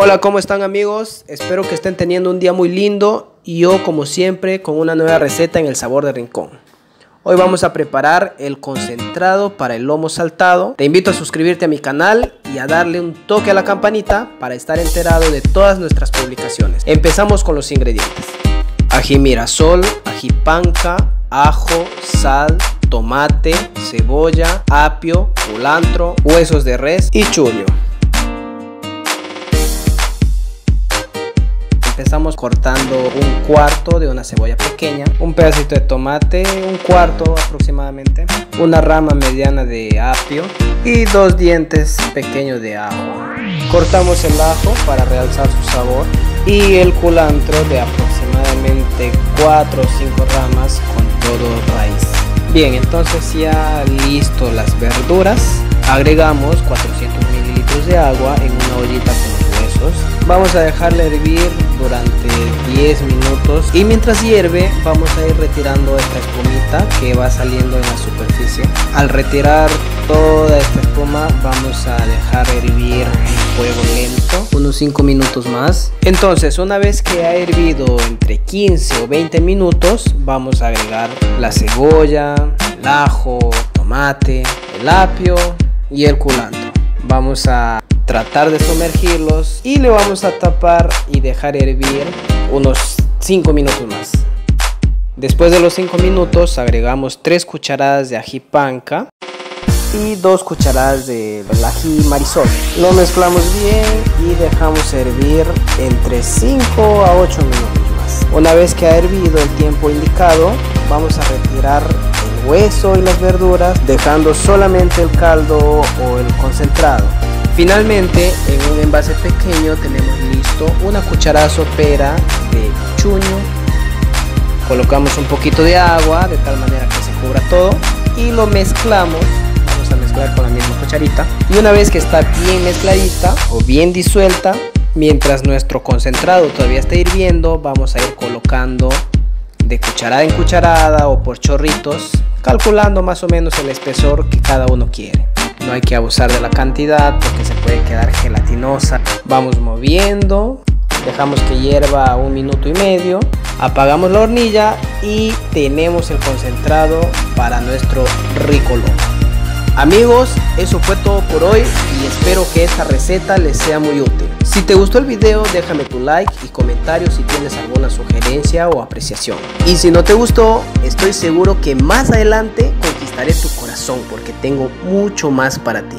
Hola, ¿cómo están amigos? Espero que estén teniendo un día muy lindo y yo como siempre con una nueva receta en el sabor de rincón. Hoy vamos a preparar el concentrado para el lomo saltado. Te invito a suscribirte a mi canal y a darle un toque a la campanita para estar enterado de todas nuestras publicaciones. Empezamos con los ingredientes. Ají mirasol, ají panca, ajo, sal, tomate, cebolla, apio, culantro, huesos de res y chuño. Empezamos cortando un cuarto de una cebolla pequeña, un pedacito de tomate, un cuarto aproximadamente, una rama mediana de apio y dos dientes pequeños de ajo. Cortamos el ajo para realzar su sabor y el culantro de aproximadamente 4 o 5 ramas con todo raíz. Bien, entonces ya listo las verduras, agregamos 400 mililitros de agua en una ollita Vamos a dejarle hervir durante 10 minutos y mientras hierve vamos a ir retirando esta espumita que va saliendo en la superficie. Al retirar toda esta espuma vamos a dejar hervir en fuego lento unos 5 minutos más. Entonces una vez que ha hervido entre 15 o 20 minutos vamos a agregar la cebolla el ajo tomate el apio y el culantro. Vamos a tratar de sumergirlos y le vamos a tapar y dejar hervir unos 5 minutos más. Después de los 5 minutos agregamos 3 cucharadas de ají panca y 2 cucharadas de ají marisol. Lo mezclamos bien y dejamos hervir entre 5 a 8 minutos más. Una vez que ha hervido el tiempo indicado, vamos a retirar el hueso y las verduras, dejando solamente el caldo o el concentrado. Finalmente, en un envase pequeño tenemos listo una cucharada sopera de chuño. Colocamos un poquito de agua de tal manera que se cubra todo y lo mezclamos. Vamos a mezclar con la misma cucharita. Y una vez que está bien mezcladita o bien disuelta, mientras nuestro concentrado todavía está hirviendo, vamos a ir colocando de cucharada en cucharada o por chorritos, calculando más o menos el espesor que cada uno quiere. No hay que abusar de la cantidad porque se puede quedar gelatinosa. Vamos moviendo, dejamos que hierva un minuto y medio, apagamos la hornilla y tenemos el concentrado para nuestro rico lomo. Amigos, eso fue todo por hoy y espero que esta receta les sea muy útil. Si te gustó el video, déjame tu like y comentario si tienes alguna sugerencia o apreciación. Y si no te gustó, estoy seguro que más adelante conquistaré tu corazón porque tengo mucho más para ti.